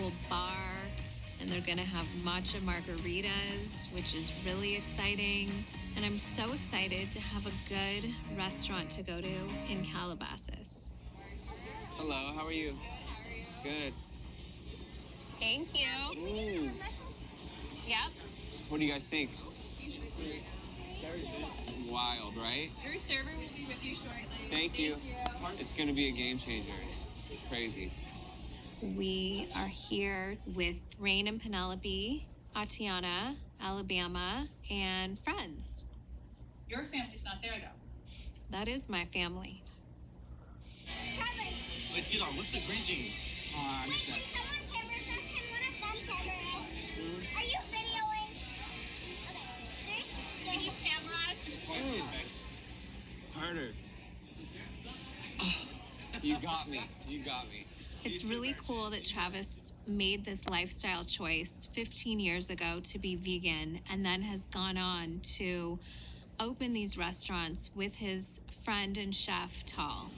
cool bar, and they're going to have matcha margaritas, which is really exciting. And I'm so excited to have a good restaurant to go to in Calabasas. Hello, how are you? Good. Thank you. Ooh. Yep. What do you guys think? It's wild, right? Your server will be with you shortly. Thank you. It's gonna be a game changer. It's crazy. We are here with Reign and Penelope, Atiana, Alabama, and friends. Your family's not there though. That is my family. Travis, Wait, T-Long, what's the greeting? Oh, I missed when that. someone cameras us, can one of them camera us? Mm-hmm. Are you videoing? Okay. There's, Can you camera us? Carter. Oh, you got me. You got me. It's really cool that Travis made this lifestyle choice 15 years ago to be vegan and then has gone on to open these restaurants with his friend and chef, Tal.